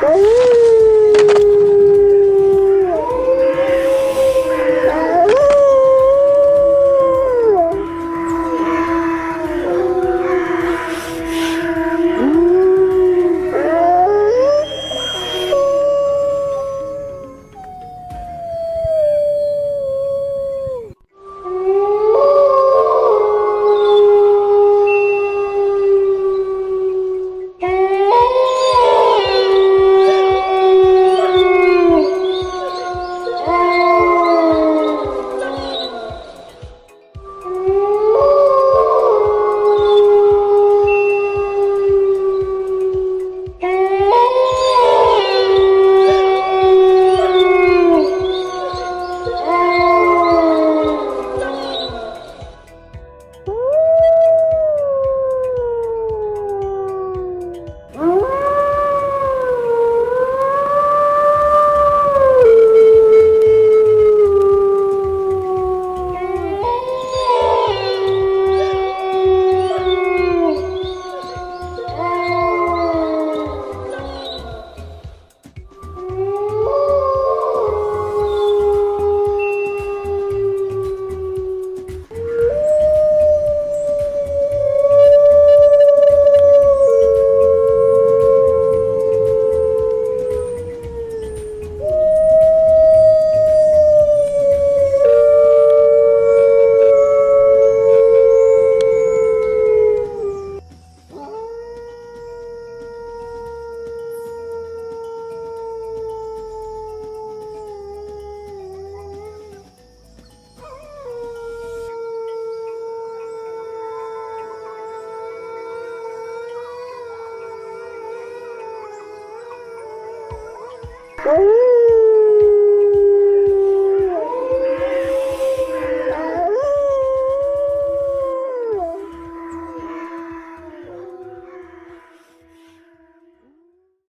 嗯。Uh!